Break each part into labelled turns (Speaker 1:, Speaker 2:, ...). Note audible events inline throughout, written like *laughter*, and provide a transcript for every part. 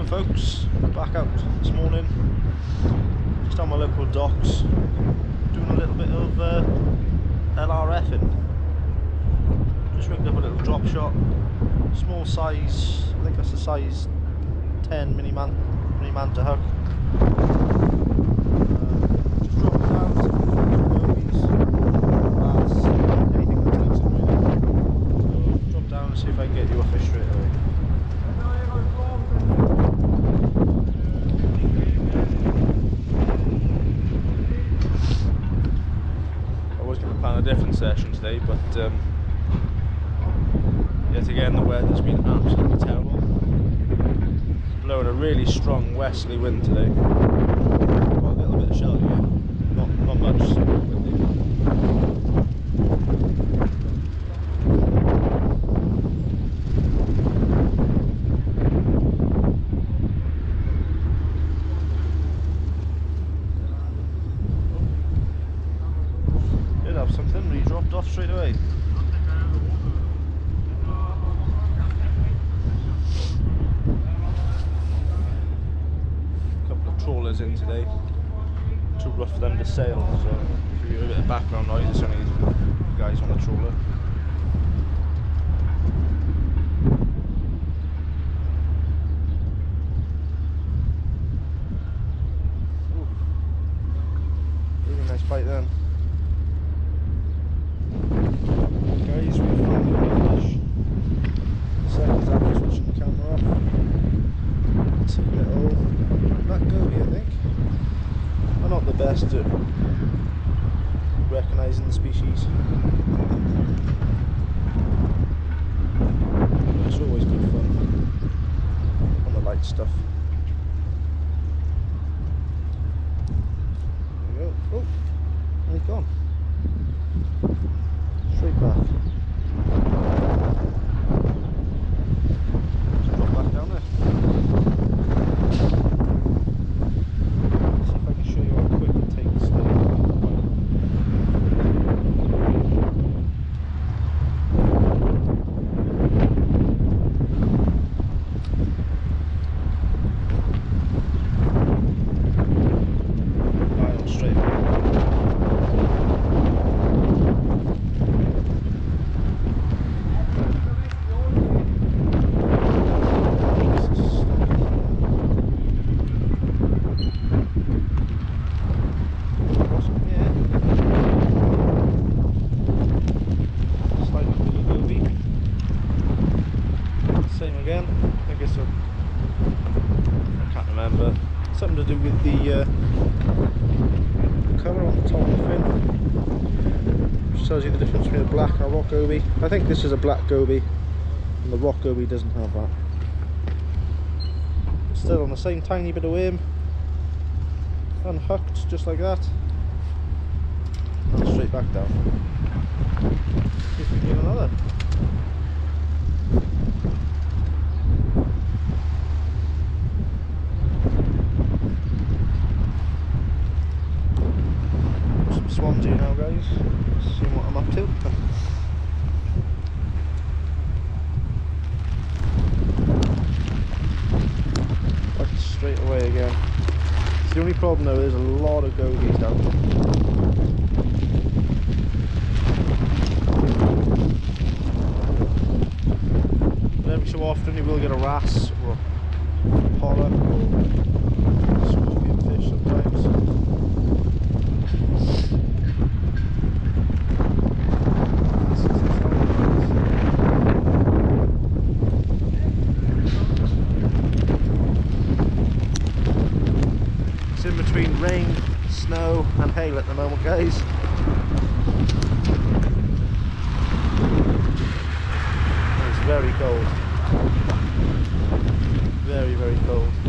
Speaker 1: Morning folks, back out this morning, just on my local docks, doing a little bit of uh, LRFing. Just rigged up a little drop shot, small size, I think that's a size 10 mini man, mini manta hook. Uh, just dropping down some bogies, bass, anything that takes it really. So drop down and see if I can get you a fish straight away. I was going to plan a different session but um, yet again the weather's been absolutely terrible. It's blowing a really strong westerly wind today. Got a little bit of shelter here, not not much. windy. Did have something, but he dropped off straight away. couple of trawlers in today. Too rough for them to sail, so if you hear a bit of background noise, it's only guys on the trawler. Ooh. Really nice bite then. Guys, we found the fish. Seconds after switching the camera off. It's a little black goby, I think. I'm not the best at recognising the species. It's always good fun on the light stuff. There we go. Oh, and he's gone. Straight back. Just drop back down there. See if I can show you how quick it takes the Line on straight. Slightly bigger goby. Same again. I think it's a. I can't remember. Something to do with the, uh, the colour on the top of the fin. Which tells you the difference between a black and a rock goby. I think this is a black goby, and the rock goby doesn't have that. Still on the same tiny bit of worm. Unhooked just like that. And straight back down. If we get another. Guys. Seeing what I'm up to. Back straight away again. It's the only problem though, there's a lot of gobies down there. But every so often you will get a wrasse or a pollock or scorpion fish sometimes. This is the style. It's in between rain, snow and hail at the moment guys. It's very cold. Very, very cold.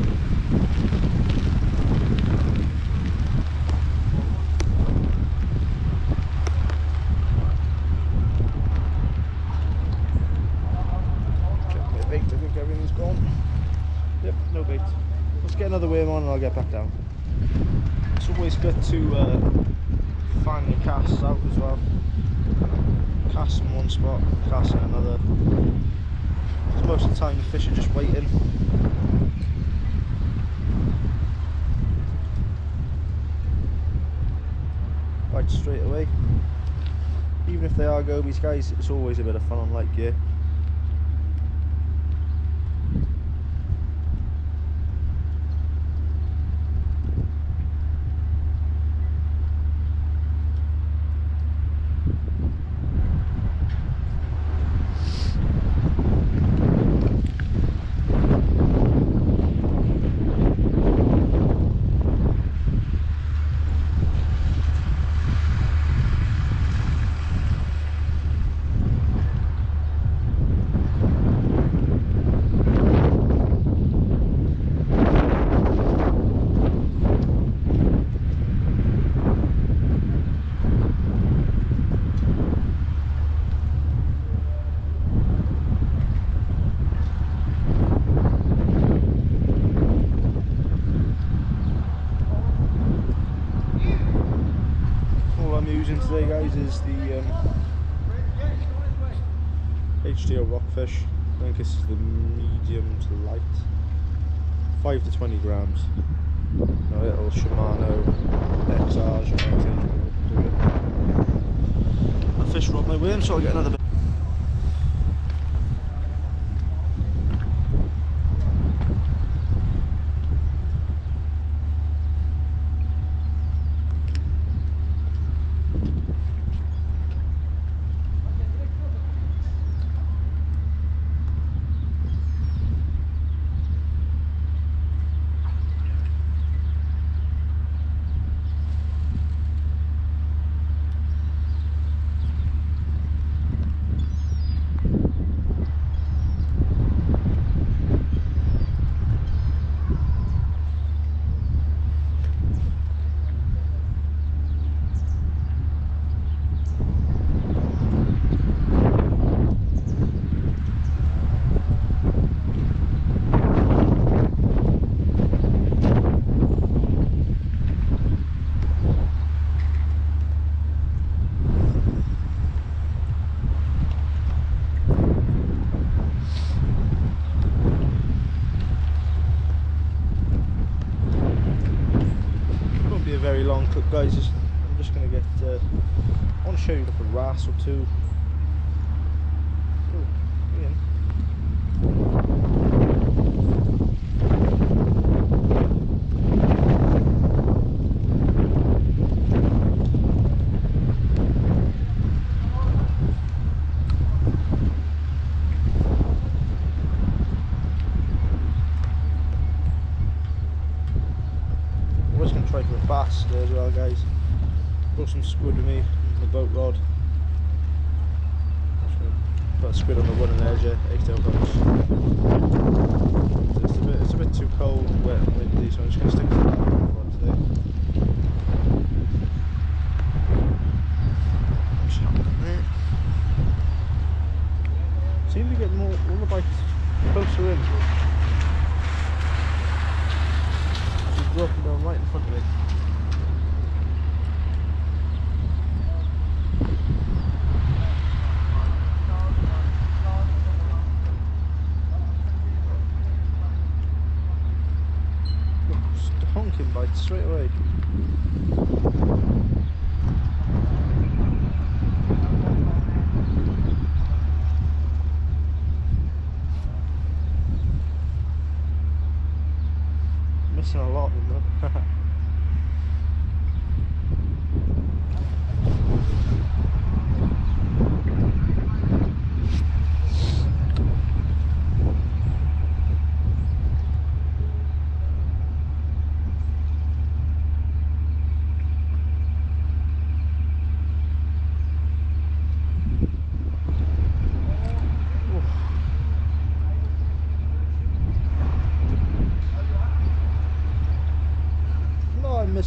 Speaker 1: get another worm on and I'll get back down. It's always good to uh, fan your casts out as well. Cast in one spot, cast in another. Because most of the time the fish are just waiting. Right straight away. Even if they are gobies guys, it's always a bit of fun on light gear. HTO Rockfish. I think this is the medium to light. 5 to 20 grams. A little Shimano XR. A fish rod my worm, so I'll get another bit. Won't be a very long clip, guys. I'm just going to get. Uh, I want to show you a wrasse or two. Ooh, Ian. I'm just going to try for a bass today as well, guys. Got some squid with me the boat rod. Gonna put a squid on the wooden edge, yeah, eight-tail hooks. It's a, bit, it's a bit too cold, wet and windy, so I'm just to stick to that rod today. Seem to get more, all the bites closer in. She's walking down right in front of me. Look, just honking bite straight away. Missing a lot them though. *laughs*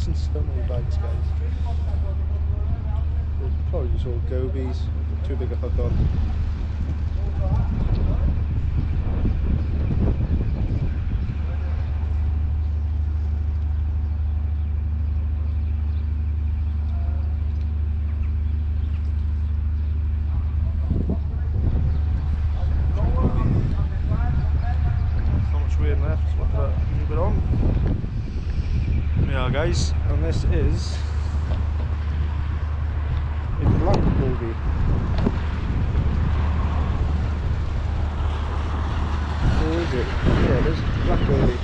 Speaker 1: I'm so many bites, guys. They're probably just all gobies. Too big a hook on. Not much weight left. What did I move it on? Yeah, guys, and this is black goby. Or is it? Yeah, there's black goby.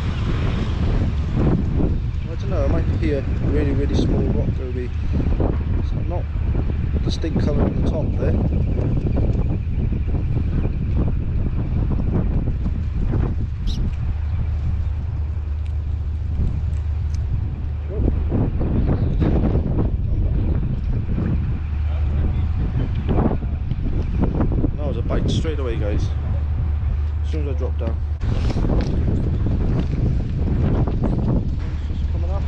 Speaker 1: I don't know, I might be a really, really small rock goby. It's not distinct colour on the top there. That was a bite straight away, guys. As soon as I drop down. Just coming up.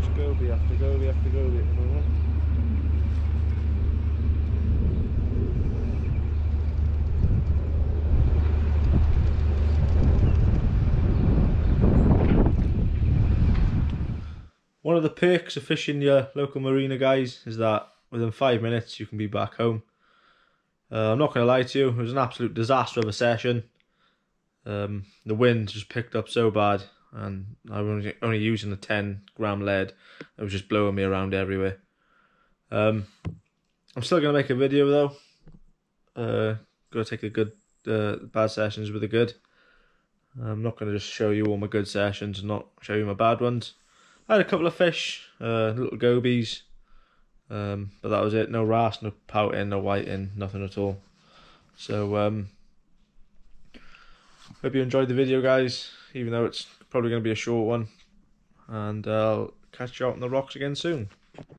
Speaker 1: Just goby after goby after goby at the moment. One of the perks of fishing your local marina, guys, is that within five minutes you can be back home. Uh, I'm not going to lie to you, it was an absolute disaster of a session. Um, the wind just picked up so bad, and I was only, using a 10 gram lead. It was just blowing me around everywhere. Um, I'm still going to make a video though. Uh, got to take the good, uh, bad sessions with the good. I'm not going to just show you all my good sessions and not show you my bad ones. I had a couple of fish, uh, little gobies, um, but that was it. No wrasse, no pouting, no whiting, nothing at all. So, um, hope you enjoyed the video, guys. Even though it's probably going to be a short one, and I'll catch you out on the rocks again soon.